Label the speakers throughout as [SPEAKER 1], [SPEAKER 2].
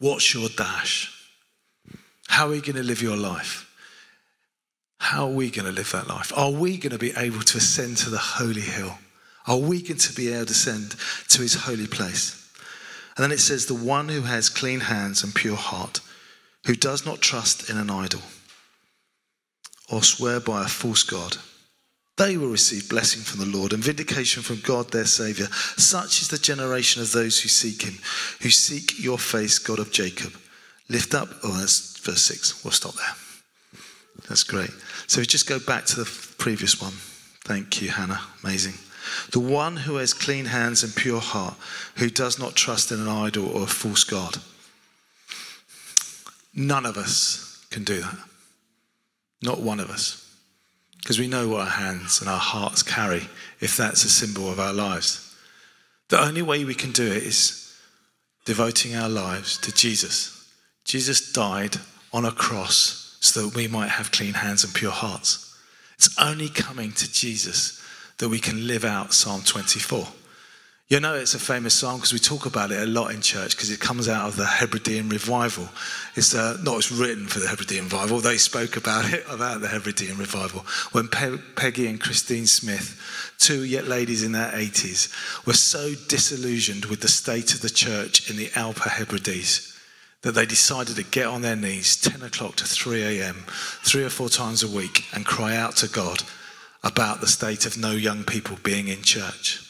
[SPEAKER 1] What's your dash? How are you going to live your life? How are we going to live that life? Are we going to be able to ascend to the holy hill? Are we going to be able to ascend to his holy place? And then it says, the one who has clean hands and pure heart, who does not trust in an idol or swear by a false God, they will receive blessing from the Lord and vindication from God their Saviour. Such is the generation of those who seek him, who seek your face, God of Jacob. Lift up, oh, that's verse 6. We'll stop there. That's great. So we just go back to the previous one. Thank you, Hannah. Amazing. The one who has clean hands and pure heart, who does not trust in an idol or a false God. None of us can do that. Not one of us. Because we know what our hands and our hearts carry if that's a symbol of our lives. The only way we can do it is devoting our lives to Jesus. Jesus died on a cross so that we might have clean hands and pure hearts. It's only coming to Jesus that we can live out Psalm 24. You know, it's a famous song because we talk about it a lot in church because it comes out of the Hebridean revival. It's uh, not it's written for the Hebridean revival. They spoke about it about the Hebridean revival when Pe- Peggy and Christine Smith, two yet ladies in their 80s, were so disillusioned with the state of the church in the Outer Hebrides that they decided to get on their knees 10 o'clock to 3 a.m. three or four times a week and cry out to God about the state of no young people being in church.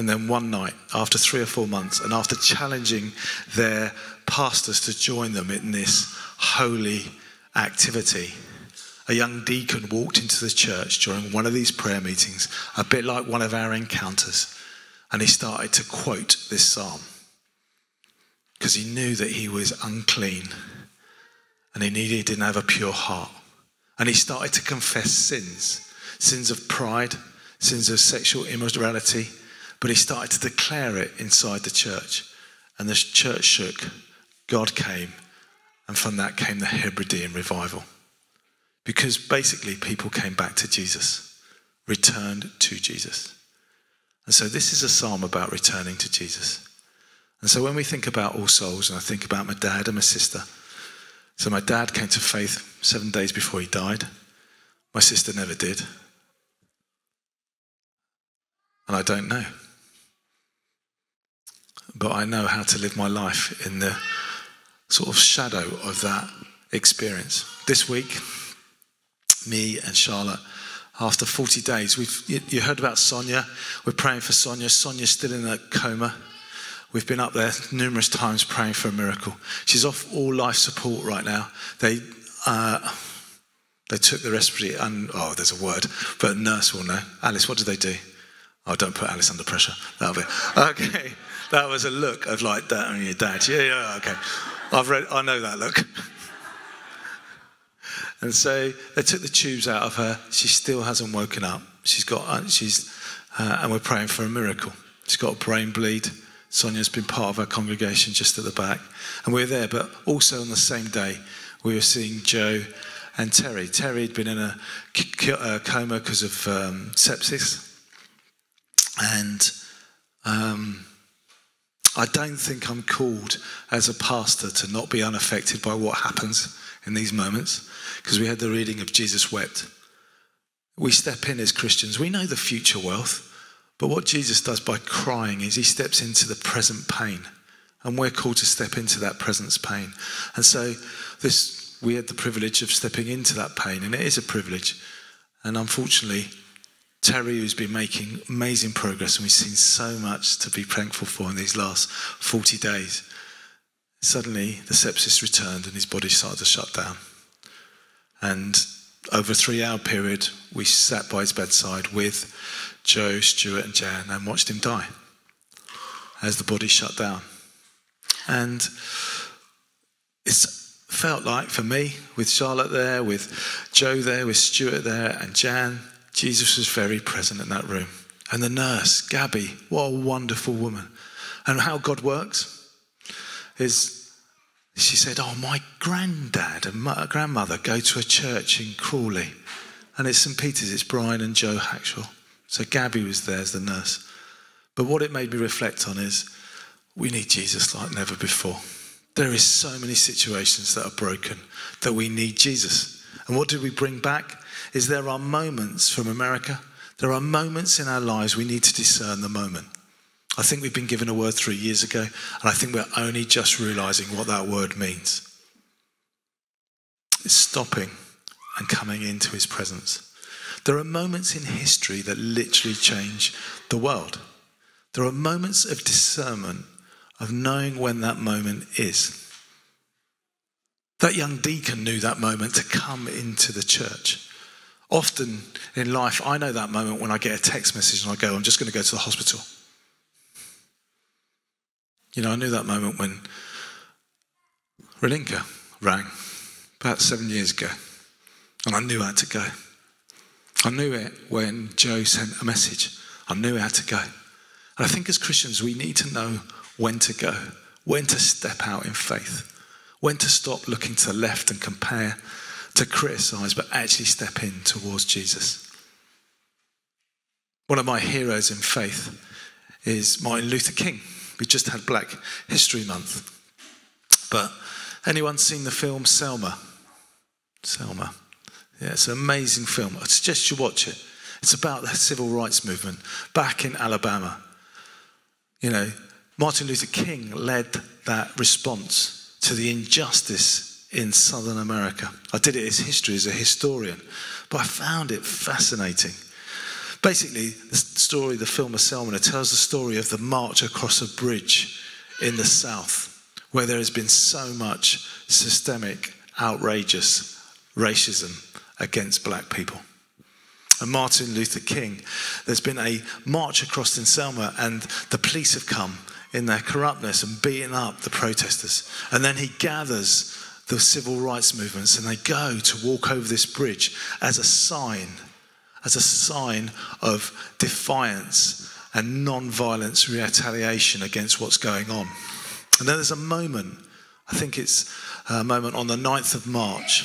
[SPEAKER 1] And then one night, after three or four months, and after challenging their pastors to join them in this holy activity, a young deacon walked into the church during one of these prayer meetings, a bit like one of our encounters, and he started to quote this psalm because he knew that he was unclean and he needed, he didn't have a pure heart. And he started to confess sins sins of pride, sins of sexual immorality, but he started to declare it inside the church. And the church shook, God came, and from that came the Hebridean revival. Because basically, people came back to Jesus, returned to Jesus. And so, this is a psalm about returning to Jesus. And so, when we think about All Souls, and I think about my dad and my sister, so my dad came to faith seven days before he died. My sister never did. And I don't know. But I know how to live my life in the sort of shadow of that experience. This week, me and Charlotte, after 40 days, we've, you heard about Sonia. We're praying for Sonia. Sonia's still in a coma. We've been up there numerous times praying for a miracle. She's off all life support right now. They, uh, they took the respiratory, and oh, there's a word, but a nurse will know. Alice, what did they do? Oh, don't put Alice under pressure. That'll be okay. That was a look of like that on your dad. Yeah, yeah, okay. I've read. I know that look. and so they took the tubes out of her. She still hasn't woken up. She's got. Uh, she's, uh, and we're praying for a miracle. She's got a brain bleed. Sonia's been part of our congregation just at the back. And we are there, but also on the same day, we were seeing Joe and Terry. Terry had been in a coma because of um, sepsis. And um, I don't think I'm called as a pastor to not be unaffected by what happens in these moments, because we had the reading of Jesus wept. We step in as Christians, we know the future wealth. But what Jesus does by crying is he steps into the present pain. And we're called to step into that present pain. And so this we had the privilege of stepping into that pain, and it is a privilege. And unfortunately, Terry, who's been making amazing progress, and we've seen so much to be thankful for in these last 40 days, suddenly the sepsis returned and his body started to shut down. And over a three hour period, we sat by his bedside with Joe, Stuart, and Jan and watched him die as the body shut down. And it's felt like for me, with Charlotte there, with Joe there, with Stuart there, and Jan, Jesus was very present in that room. And the nurse, Gabby, what a wonderful woman. And how God works is she said, Oh, my granddad and my grandmother go to a church in Crawley. And it's St. Peter's, it's Brian and Joe Hackshaw. So Gabby was there as the nurse. But what it made me reflect on is we need Jesus like never before. There is so many situations that are broken that we need Jesus. And what did we bring back? Is there are moments from America, there are moments in our lives we need to discern the moment. I think we've been given a word three years ago, and I think we're only just realizing what that word means. It's stopping and coming into his presence. There are moments in history that literally change the world. There are moments of discernment, of knowing when that moment is. That young deacon knew that moment to come into the church. Often in life, I know that moment when I get a text message and I go, I'm just going to go to the hospital. You know, I knew that moment when Relinka rang about seven years ago, and I knew I had to go. I knew it when Joe sent a message. I knew I had to go. And I think as Christians, we need to know when to go, when to step out in faith, when to stop looking to the left and compare, to criticize, but actually step in towards Jesus. One of my heroes in faith is Martin Luther King. We just had Black History Month. But anyone seen the film Selma? Selma. Yeah, it's an amazing film. I suggest you watch it. It's about the civil rights movement back in Alabama. You know, Martin Luther King led that response to the injustice in Southern America. I did it as history, as a historian, but I found it fascinating. Basically, the story, the film of Selma, tells the story of the march across a bridge in the South, where there has been so much systemic, outrageous racism against black people. And Martin Luther King, there's been a march across in Selma, and the police have come in their corruptness and beating up the protesters. And then he gathers the civil rights movements and they go to walk over this bridge as a sign as a sign of defiance and non-violence retaliation against what's going on. And then there's a moment, I think it's a moment on the 9th of March.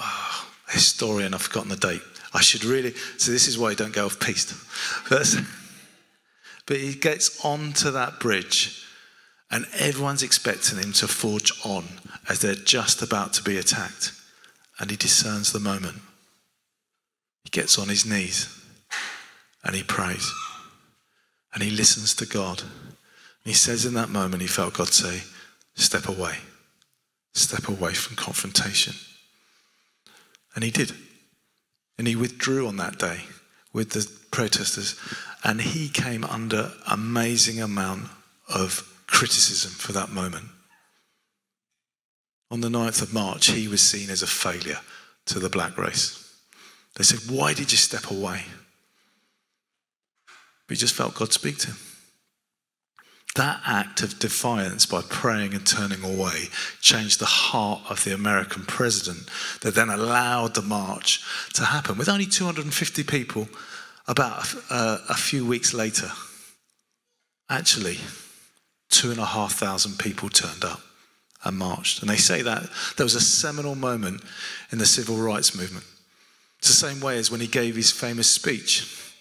[SPEAKER 1] Oh, historian, I've forgotten the date. I should really, so this is why I don't go off piste. But, he gets onto that bridge and everyone's expecting him to forge on as they're just about to be attacked. And he discerns the moment. He gets on his knees and he prays and he listens to God. And he says in that moment, he felt God say, Step away, step away from confrontation. And he did. And he withdrew on that day with the protesters and he came under amazing amount of criticism for that moment. On the 9th of March, he was seen as a failure to the black race. They said, Why did you step away? He just felt God speak to him. That act of defiance by praying and turning away changed the heart of the American president that then allowed the march to happen. With only 250 people, about a, a few weeks later, actually, two and a half thousand people turned up and marched. And they say that there was a seminal moment in the civil rights movement. It's the same way as when he gave his famous speech.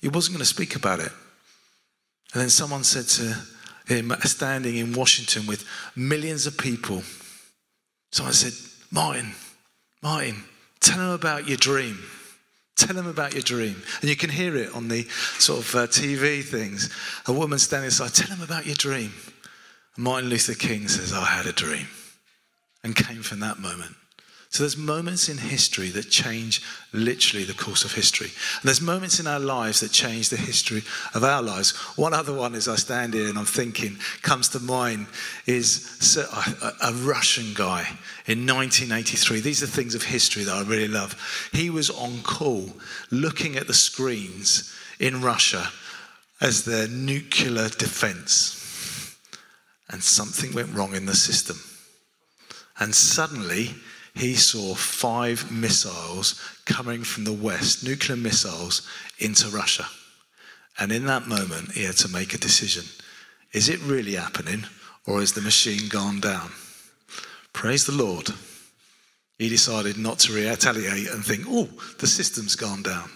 [SPEAKER 1] He wasn't going to speak about it. And then someone said to him, standing in Washington with millions of people, someone said, Martin, Martin, tell them about your dream. Tell them about your dream. And you can hear it on the sort of uh, TV things. A woman standing aside, tell them about your dream. And Martin Luther King says, I had a dream. And came from that moment. So there's moments in history that change literally the course of history. And there's moments in our lives that change the history of our lives. One other one as I stand here and I'm thinking comes to mind is a, Russian guy in 1983. These are things of history that I really love. He was on call looking at the screens in Russia as their nuclear defense. And something went wrong in the system. And suddenly, he saw five missiles coming from the west, nuclear missiles, into Russia. And in that moment, he had to make a decision. Is it really happening, or is the machine gone down? Praise the Lord. He decided not to retaliate and think, oh, the system's gone down.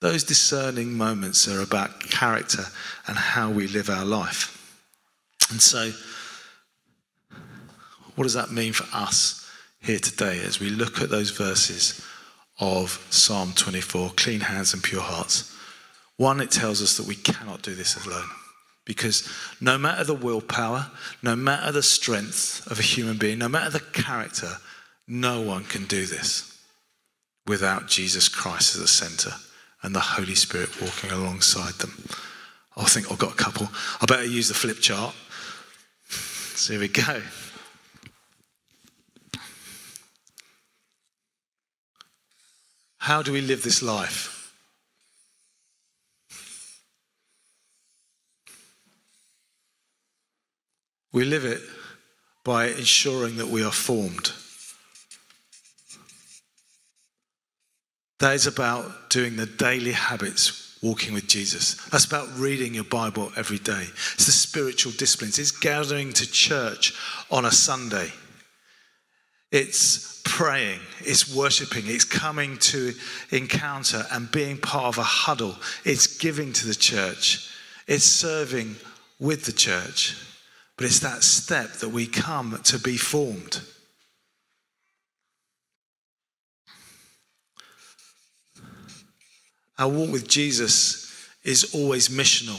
[SPEAKER 1] Those discerning moments are about character and how we live our life. And so, what does that mean for us here today as we look at those verses of Psalm 24 clean hands and pure hearts? One, it tells us that we cannot do this alone. Because no matter the willpower, no matter the strength of a human being, no matter the character, no one can do this without Jesus Christ as the center and the Holy Spirit walking alongside them. I think I've got a couple. I better use the flip chart. So here we go. How do we live this life? We live it by ensuring that we are formed. That is about doing the daily habits walking with Jesus. That's about reading your Bible every day. It's the spiritual disciplines. It's gathering to church on a Sunday. It's praying, it's worshiping, it's coming to encounter and being part of a huddle. It's giving to the church, it's serving with the church. But it's that step that we come to be formed. Our walk with Jesus is always missional.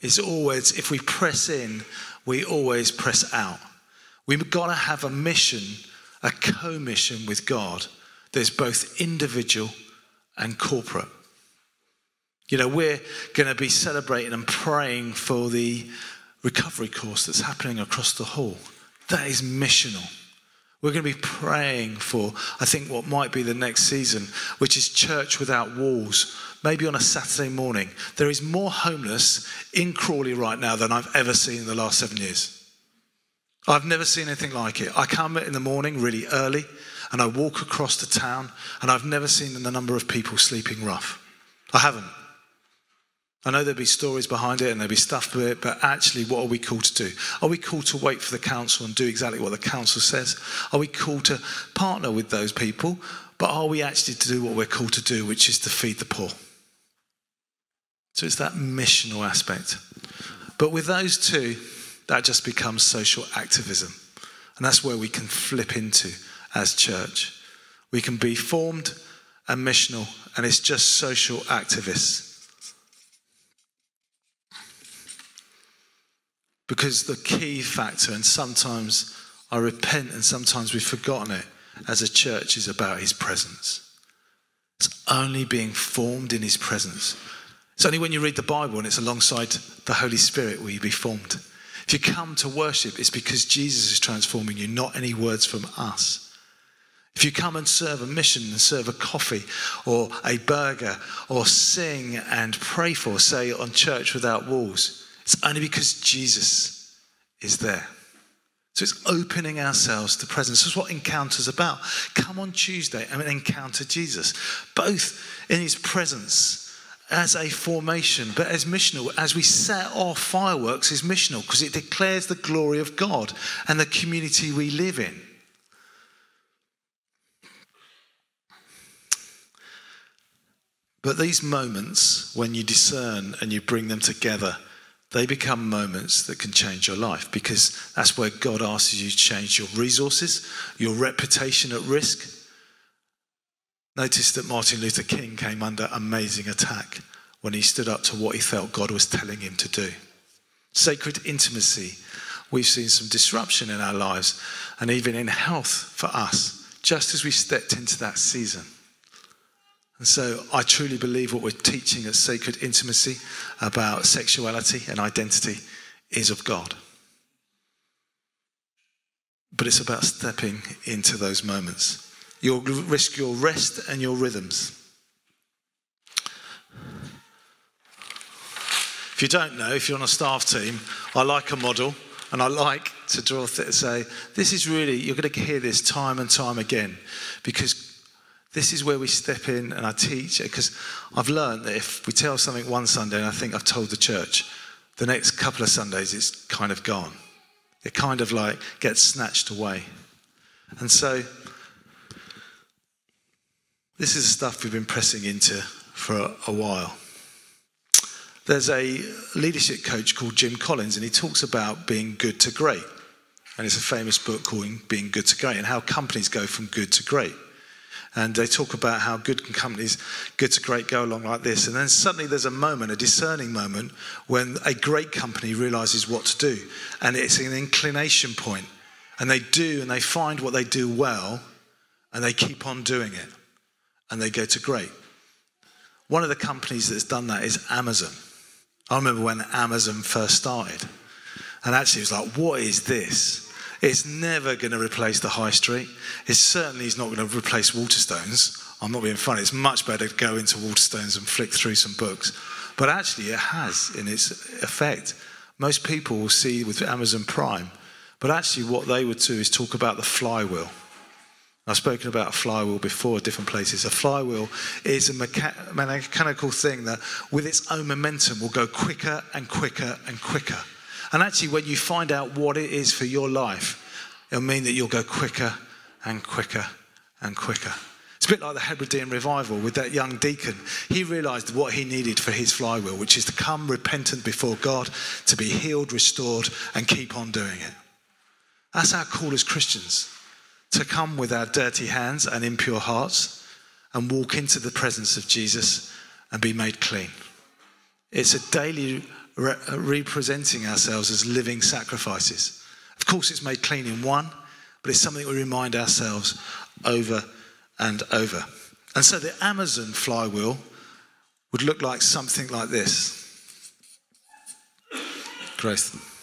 [SPEAKER 1] It's always, if we press in, we always press out. We've got to have a mission, a co mission with God that's both individual and corporate. You know, we're going to be celebrating and praying for the recovery course that's happening across the hall. That is missional. We're going to be praying for, I think, what might be the next season, which is Church Without Walls. Maybe on a Saturday morning. There is more homeless in Crawley right now than I've ever seen in the last seven years. I've never seen anything like it. I come in the morning really early and I walk across the town and I've never seen the number of people sleeping rough. I haven't. I know there'll be stories behind it and there'll be stuff to it, but actually, what are we called to do? Are we called to wait for the council and do exactly what the council says? Are we called to partner with those people? But are we actually to do what we're called to do, which is to feed the poor? So it's that missional aspect. But with those two, that just becomes social activism. And that's where we can flip into as church. We can be formed and missional, and it's just social activists. Because the key factor, and sometimes I repent and sometimes we've forgotten it as a church, is about his presence. It's only being formed in his presence. It's only when you read the Bible and it's alongside the Holy Spirit will you be formed. If you come to worship, it's because Jesus is transforming you, not any words from us. If you come and serve a mission and serve a coffee or a burger or sing and pray for, say, on Church Without Walls, it's only because Jesus is there. So it's opening ourselves to presence. This is what encounter's about. Come on Tuesday and encounter Jesus, both in his presence as a formation, but as missional. As we set off fireworks is missional because it declares the glory of God and the community we live in. But these moments, when you discern and you bring them together, they become moments that can change your life because that's where God asks you to change your resources, your reputation at risk. Notice that Martin Luther King came under amazing attack when he stood up to what he felt God was telling him to do. Sacred intimacy. We've seen some disruption in our lives and even in health for us, just as we stepped into that season. And so I truly believe what we're teaching at Sacred Intimacy about sexuality and identity is of God. But it's about stepping into those moments. You'll risk your rest and your rhythms. If you don't know, if you're on a staff team, I like a model and I like to draw th- say, this is really, you're going to hear this time and time again because this is where we step in and I teach because I've learned that if we tell something one Sunday and I think I've told the church, the next couple of Sundays it's kind of gone. It kind of like gets snatched away. And so this is stuff we've been pressing into for a while. There's a leadership coach called Jim Collins, and he talks about being good to great. And it's a famous book called Being Good to Great and how companies go from good to great. And they talk about how good companies, good to great, go along like this. And then suddenly there's a moment, a discerning moment, when a great company realizes what to do. And it's an inclination point. And they do, and they find what they do well, and they keep on doing it. And they go to great. One of the companies that's done that is Amazon. I remember when Amazon first started. And actually, it was like, what is this? It's never going to replace the high street. It certainly is not going to replace Waterstones. I'm not being funny. It's much better to go into Waterstones and flick through some books. But actually, it has in its effect. Most people will see with Amazon Prime, but actually, what they would do is talk about the flywheel. I've spoken about a flywheel before, at different places. A flywheel is a mecha- mechanical thing that, with its own momentum, will go quicker and quicker and quicker. And actually, when you find out what it is for your life, it'll mean that you'll go quicker and quicker and quicker. It's a bit like the Hebridean revival with that young deacon. He realized what he needed for his flywheel, which is to come repentant before God, to be healed, restored, and keep on doing it. That's our call as Christians to come with our dirty hands and impure hearts and walk into the presence of Jesus and be made clean. It's a daily re- representing ourselves as living sacrifices. Of course, it's made clean in one, but it's something we remind ourselves over and over. And so the Amazon flywheel would look like something like this. Grace.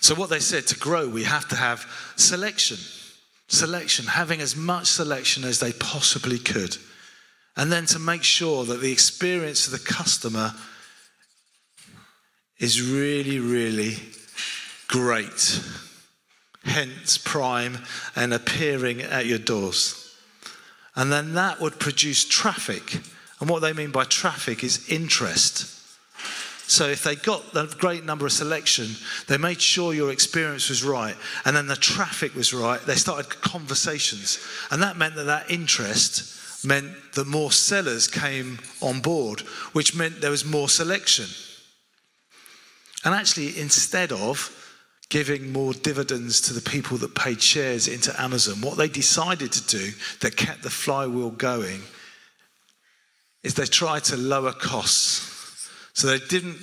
[SPEAKER 1] So, what they said to grow, we have to have selection. Selection, having as much selection as they possibly could. And then to make sure that the experience of the customer is really, really great. Hence, prime and appearing at your doors. And then that would produce traffic. And what they mean by traffic is interest. So if they got a great number of selection, they made sure your experience was right, and then the traffic was right. They started conversations, and that meant that that interest meant that more sellers came on board, which meant there was more selection. And actually, instead of giving more dividends to the people that paid shares into Amazon, what they decided to do that kept the flywheel going is they tried to lower costs. So they didn't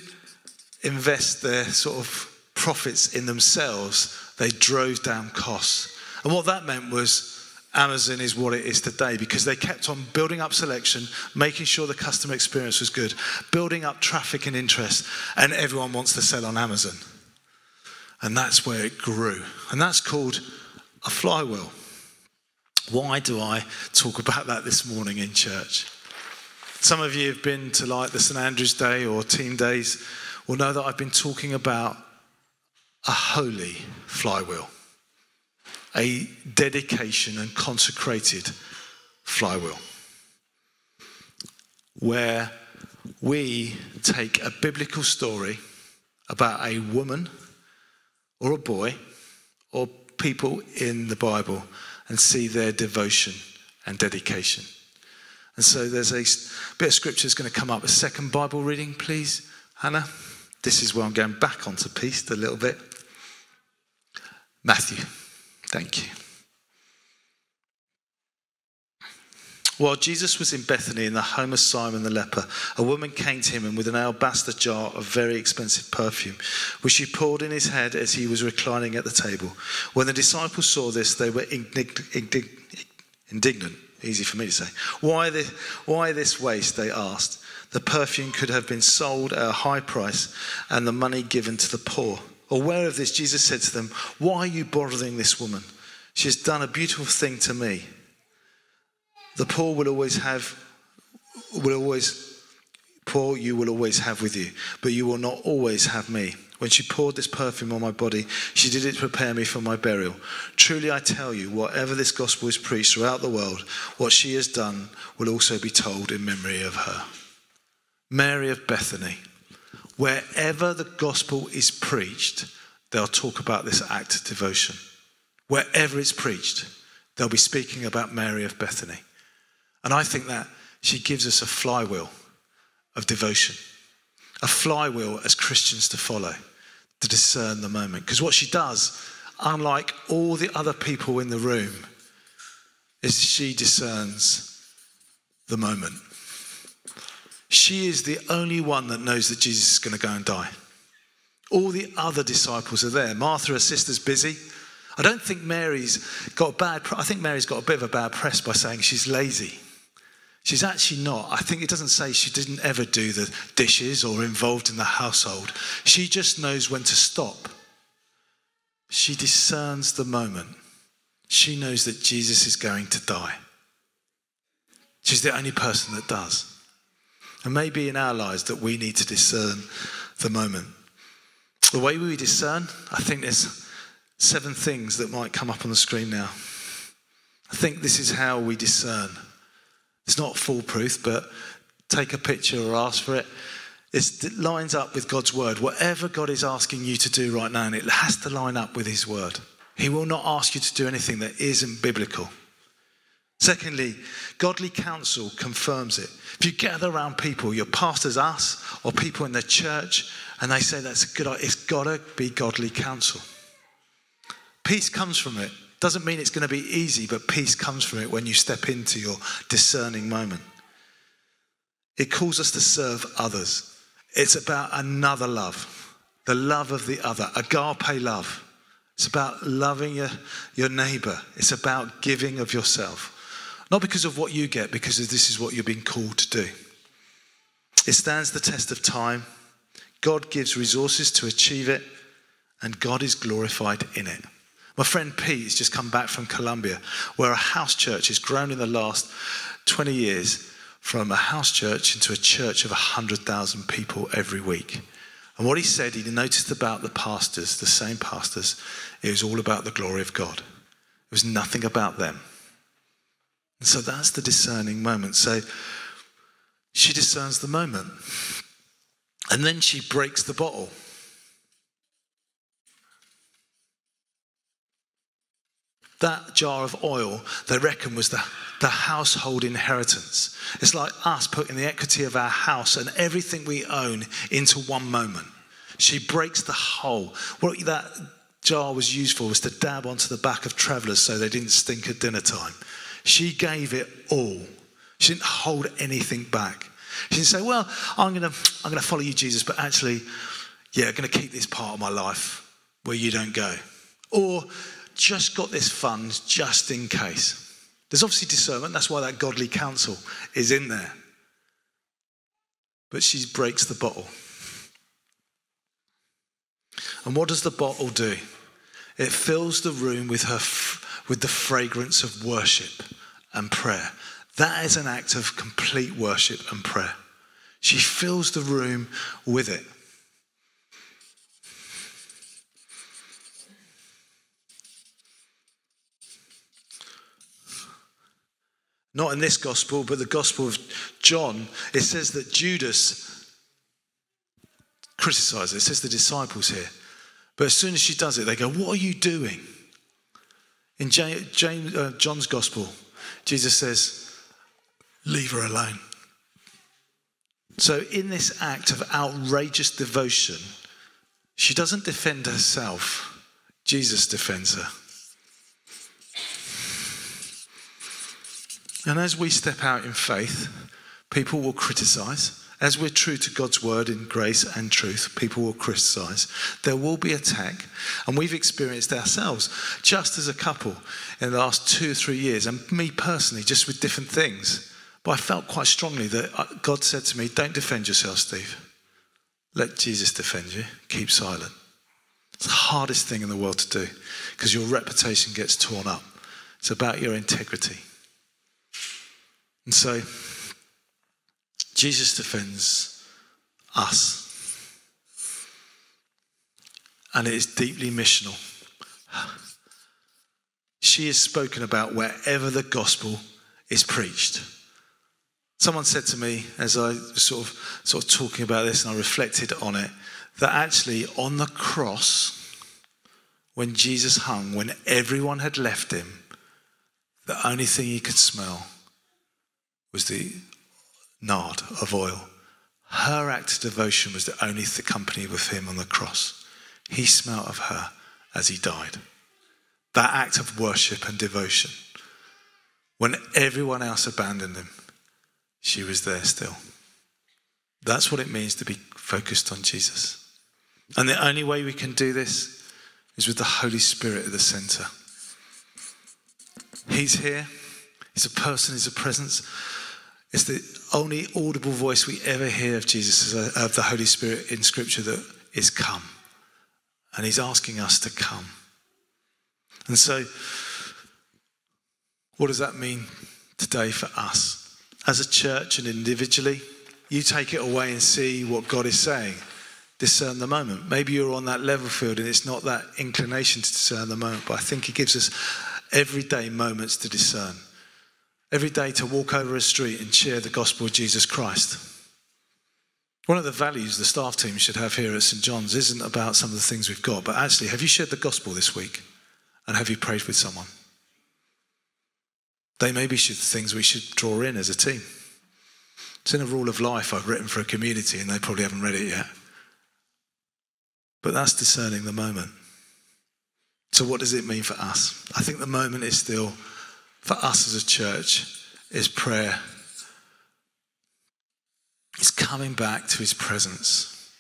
[SPEAKER 1] invest their sort of profits in themselves, they drove down costs. And what that meant was Amazon is what it is today because they kept on building up selection, making sure the customer experience was good, building up traffic and interest, and everyone wants to sell on Amazon. And that's where it grew. And that's called a flywheel. Why do I talk about that this morning in church? Some of you have been to like the St. Andrew's Day or Team Days will know that I've been talking about a holy flywheel a dedication and consecrated flywheel where we take a biblical story about a woman or a boy or people in the Bible and see their devotion and dedication. And so there's a bit of scripture that's going to come up. A second Bible reading, please, Hannah. This is where I'm going back onto peace a little bit. Matthew. Thank you. While Jesus was in Bethany in the home of Simon the leper, a woman came to him and with an alabaster jar of very expensive perfume, which she poured in his head as he was reclining at the table. When the disciples saw this, they were indignant. Easy for me to say. Why this, why this waste? They asked. The perfume could have been sold at a high price and the money given to the poor. Aware of this, Jesus said to them, Why are you bothering this woman? She has done a beautiful thing to me. The poor will always have, will always, poor you will always have with you, but you will not always have me. When she poured this perfume on my body, she did it to prepare me for my burial. Truly I tell you, whatever this gospel is preached throughout the world, what she has done will also be told in memory of her. Mary of Bethany Wherever the gospel is preached, they'll talk about this act of devotion. Wherever it's preached, they'll be speaking about Mary of Bethany. And I think that she gives us a flywheel of devotion, a flywheel as Christians to follow, to discern the moment. Because what she does, unlike all the other people in the room, is she discerns the moment. She is the only one that knows that Jesus is going to go and die. All the other disciples are there. Martha, her sister's busy. I don't think Mary's got a bad. I think Mary's got a bit of a bad press by saying she's lazy. She's actually not. I think it doesn't say she didn't ever do the dishes or involved in the household. She just knows when to stop. She discerns the moment. She knows that Jesus is going to die. She's the only person that does. And maybe in our lives that we need to discern the moment. The way we discern, I think there's seven things that might come up on the screen now. I think this is how we discern. It's not foolproof, but take a picture or ask for it. It's, it lines up with God's word. Whatever God is asking you to do right now, and it has to line up with His word. He will not ask you to do anything that isn't biblical. Secondly, godly counsel confirms it. If you gather around people, your pastors, us, or people in the church, and they say that's a good it's got to be godly counsel. Peace comes from it. Doesn't mean it's going to be easy, but peace comes from it when you step into your discerning moment. It calls us to serve others. It's about another love, the love of the other, agape love. It's about loving your, your neighbor. It's about giving of yourself. Not because of what you get, because this is what you're being called to do. It stands the test of time. God gives resources to achieve it, and God is glorified in it. My friend Pete has just come back from Colombia, where a house church has grown in the last 20 years from a house church into a church of 100,000 people every week. And what he said, he noticed about the pastors, the same pastors, it was all about the glory of God. It was nothing about them. And so that's the discerning moment. So she discerns the moment. And then she breaks the bottle. That jar of oil, they reckon, was the, the household inheritance. It's like us putting the equity of our house and everything we own into one moment. She breaks the whole. What that jar was used for was to dab onto the back of travelers so they didn't stink at dinner time. She gave it all. She didn't hold anything back. She didn't say, Well, I'm going to I'm going to follow you, Jesus, but actually, yeah, I'm going to keep this part of my life where you don't go. Or just got this fund just in case. There's obviously discernment, that's why that godly counsel is in there. But she breaks the bottle. And what does the bottle do? It fills the room with, her, with the fragrance of worship and prayer. That is an act of complete worship and prayer. She fills the room with it. Not in this gospel, but the gospel of John, it says that Judas criticizes. It says the disciples here. But as soon as she does it, they go, What are you doing? In James, uh, John's gospel, Jesus says, Leave her alone. So, in this act of outrageous devotion, she doesn't defend herself, Jesus defends her. And as we step out in faith, people will criticize. As we're true to God's word in grace and truth, people will criticize. There will be attack. And we've experienced ourselves, just as a couple, in the last two or three years, and me personally, just with different things. But I felt quite strongly that uh, God said to me, Don't defend yourself, Steve. Let Jesus defend you. Keep silent. It's the hardest thing in the world to do because your reputation gets torn up. It's about your integrity. And so, Jesus defends us. And it is deeply missional. She is spoken about wherever the gospel is preached. Someone said to me as I was sort of, sort of talking about this and I reflected on it that actually on the cross, when Jesus hung, when everyone had left him, the only thing he could smell was the nard of oil. Her act of devotion was the only th- company with him on the cross. He smelt of her as he died. That act of worship and devotion, when everyone else abandoned him, she was there still. That's what it means to be focused on Jesus. And the only way we can do this is with the Holy Spirit at the center. He's here, He's a person, He's a presence. It's the only audible voice we ever hear of Jesus, uh, of the Holy Spirit in Scripture, that is come. And He's asking us to come. And so, what does that mean today for us? As a church and individually, you take it away and see what God is saying. Discern the moment. Maybe you're on that level field and it's not that inclination to discern the moment, but I think He gives us everyday moments to discern. Every day to walk over a street and share the gospel of Jesus Christ. One of the values the staff team should have here at St. John's isn't about some of the things we've got, but actually, have you shared the gospel this week? And have you prayed with someone? They maybe should things we should draw in as a team. It's in a rule of life I've written for a community, and they probably haven't read it yet. But that's discerning the moment. So, what does it mean for us? I think the moment is still for us as a church is prayer. It's coming back to his presence,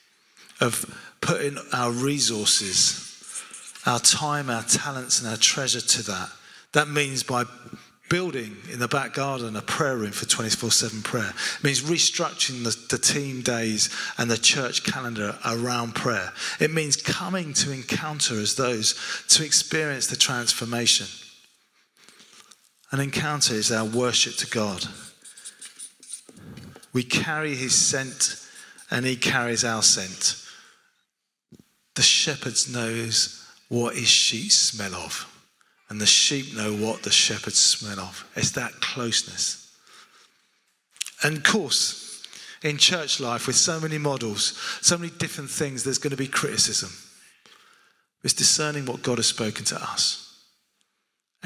[SPEAKER 1] of putting our resources, our time, our talents, and our treasure to that. That means by building in the back garden a prayer room for 24 7 prayer. It means restructuring the, the, team days and the church calendar around prayer. It means coming to encounter as those to experience the transformation. An encounter is our worship to God. We carry his scent and he carries our scent. The shepherd knows what his sheep smell of, and the sheep know what the shepherd smell of. It's that closeness. And of course, in church life, with so many models, so many different things, there's going to be criticism. It's discerning what God has spoken to us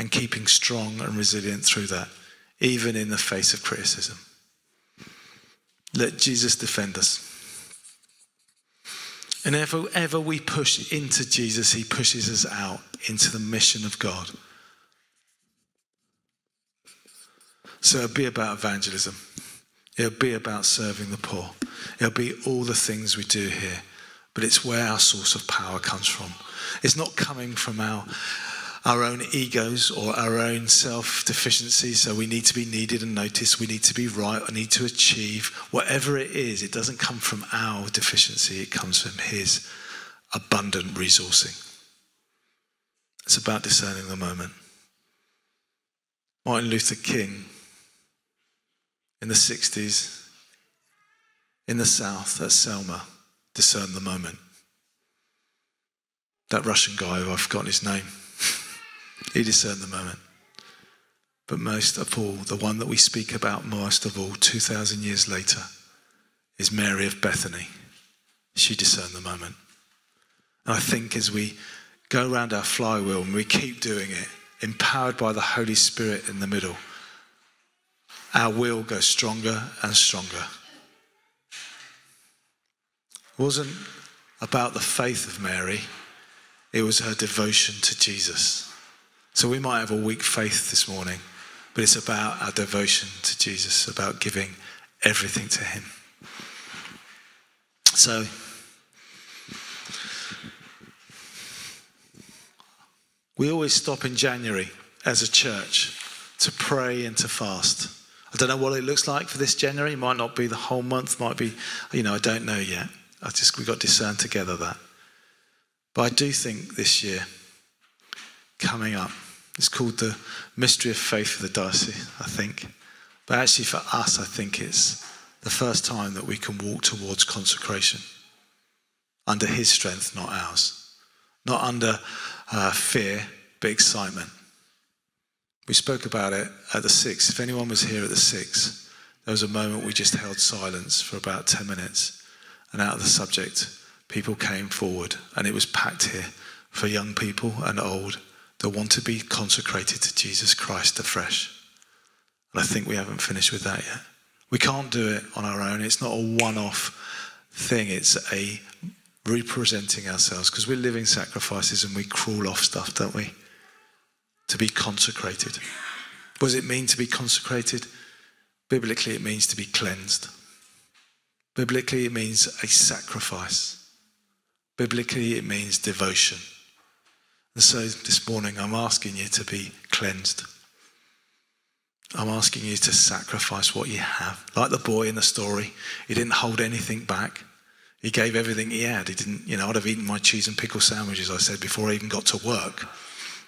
[SPEAKER 1] and keeping strong and resilient through that, even in the face of criticism. Let Jesus defend us. And ever, ever we push into Jesus, he pushes us out into the mission of God. So it'll be about evangelism. It'll be about serving the poor. It'll be all the things we do here. But it's where our source of power comes from. It's not coming from our our own egos or our own self deficiency. So we need to be needed and noticed. We need to be right. I need to achieve. Whatever it is, it doesn't come from our deficiency, it comes from His abundant resourcing. It's about discerning the moment. Martin Luther King in the 60s in the South at Selma discerned the moment. That Russian guy I've forgotten his name he discerned the moment. But most of all, the one that we speak about most of all, 2,000 years later, is Mary of Bethany. She discerned the moment. And I think as we go around our flywheel and we keep doing it, empowered by the Holy Spirit in the middle, our will goes stronger and stronger. It wasn't about the faith of Mary, it was her devotion to Jesus. So we might have a weak faith this morning, but it's about our devotion to Jesus, about giving everything to Him. So, we always stop in January as a church to pray and to fast. I don't know what it looks like for this January. It might not be the whole month, might be, you know, I don't know yet. I just, we've got to discern together that. But I do think this year, coming up. It's called the Mystery of Faith for the Diocese, I think. But actually, for us, I think it's the first time that we can walk towards consecration under His strength, not ours. Not under uh, fear, but excitement. We spoke about it at the six. If anyone was here at the six, there was a moment we just held silence for about 10 minutes. And out of the subject, people came forward, and it was packed here for young people and old that want to be consecrated to Jesus Christ afresh. And I think we haven't finished with that yet. We can't do it on our own. It's not a one off thing, it's a representing ourselves because we're living sacrifices and we crawl off stuff, don't we? To be consecrated. What does it mean to be consecrated? Biblically, it means to be cleansed. Biblically, it means a sacrifice. Biblically, it means devotion. And so this morning, I'm asking you to be cleansed. I'm asking you to sacrifice what you have. Like the boy in the story, he didn't hold anything back. He gave everything he had. He didn't, you know, I'd have eaten my cheese and pickle sandwiches, I said, before I even got to work.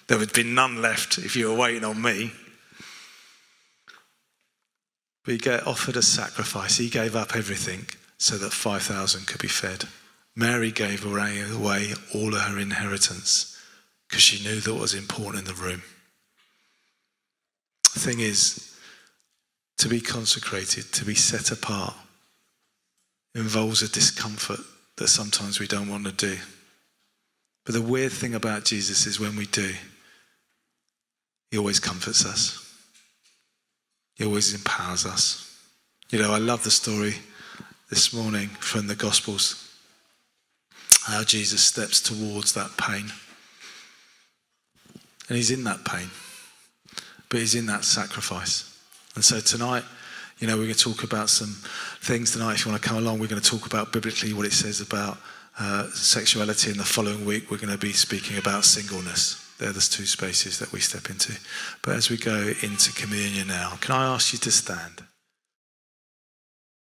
[SPEAKER 1] There would have been none left if you were waiting on me. But he get offered a sacrifice. He gave up everything so that 5,000 could be fed. Mary gave away all of her inheritance because she knew that was important in the room. The thing is, to be consecrated, to be set apart, involves a discomfort that sometimes we don't want to do. But the weird thing about Jesus is when we do, he always comforts us. He always empowers us. You know, I love the story this morning from the Gospels how Jesus steps towards that pain. And he's in that pain, but he's in that sacrifice. And so tonight, you know, we're going to talk about some things tonight. If you want to come along, we're going to talk about biblically what it says about uh, sexuality. In the following week, we're going to be speaking about singleness. They're the two spaces that we step into. But as we go into communion now, can I ask you to stand?